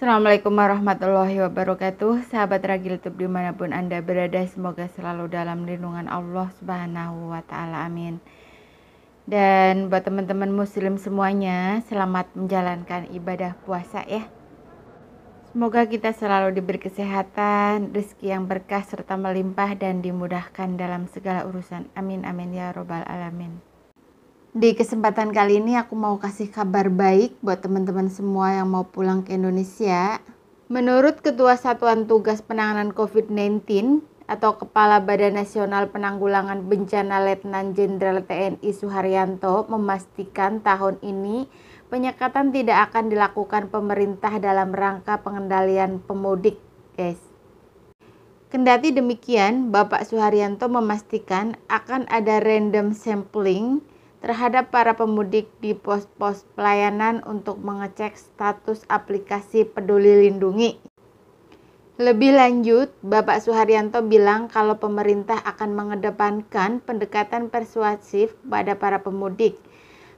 Assalamualaikum warahmatullahi wabarakatuh Sahabat Ragil YouTube di mana pun anda berada Semoga selalu dalam lindungan Allah subhanahu wa ta'ala amin Dan buat teman-teman muslim semuanya Selamat menjalankan ibadah puasa ya Semoga kita selalu diberi kesehatan, rezeki yang berkah serta melimpah dan dimudahkan dalam segala urusan. Amin amin ya robbal alamin. Di kesempatan kali ini aku mau kasih kabar baik buat teman-teman semua yang mau pulang ke Indonesia. Menurut Ketua Satuan Tugas Penanganan COVID-19 atau Kepala Badan Nasional Penanggulangan Bencana Letnan Jenderal TNI Suharyanto memastikan tahun ini penyekatan tidak akan dilakukan pemerintah dalam rangka pengendalian pemudik, guys. Kendati demikian, Bapak Suharyanto memastikan akan ada random sampling terhadap para pemudik di pos-pos pelayanan untuk mengecek status aplikasi Peduli Lindungi. Lebih lanjut, Bapak Suharyanto bilang kalau pemerintah akan mengedepankan pendekatan persuasif pada para pemudik.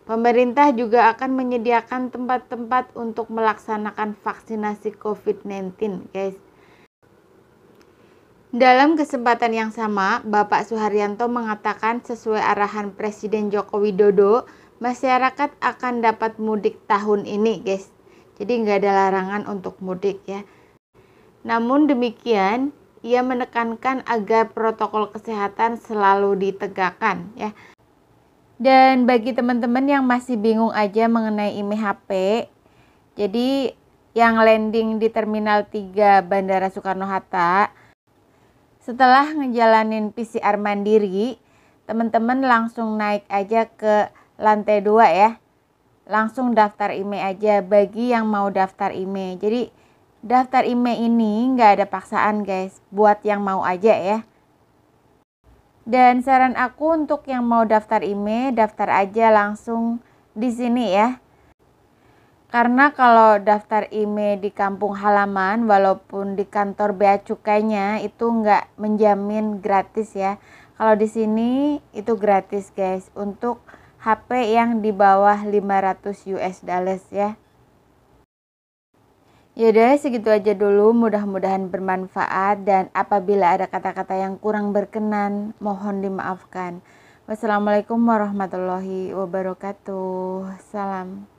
Pemerintah juga akan menyediakan tempat-tempat untuk melaksanakan vaksinasi COVID-19, guys. Dalam kesempatan yang sama, Bapak Suharyanto mengatakan sesuai arahan Presiden Joko Widodo, masyarakat akan dapat mudik tahun ini, guys. Jadi nggak ada larangan untuk mudik ya. Namun demikian, ia menekankan agar protokol kesehatan selalu ditegakkan ya. Dan bagi teman-teman yang masih bingung aja mengenai IMEI HP, jadi yang landing di Terminal 3 Bandara Soekarno-Hatta, setelah ngejalanin PCR mandiri, teman-teman langsung naik aja ke lantai 2 ya. Langsung daftar IMEI aja bagi yang mau daftar IMEI. Jadi daftar IMEI ini nggak ada paksaan guys, buat yang mau aja ya. Dan saran aku untuk yang mau daftar IMEI, daftar aja langsung di sini ya. Karena kalau daftar IMEI di kampung halaman walaupun di kantor bea cukainya itu nggak menjamin gratis ya. Kalau di sini itu gratis guys untuk HP yang di bawah 500 US dollars ya. Yaudah segitu aja dulu mudah-mudahan bermanfaat dan apabila ada kata-kata yang kurang berkenan mohon dimaafkan. Wassalamualaikum warahmatullahi wabarakatuh. Salam.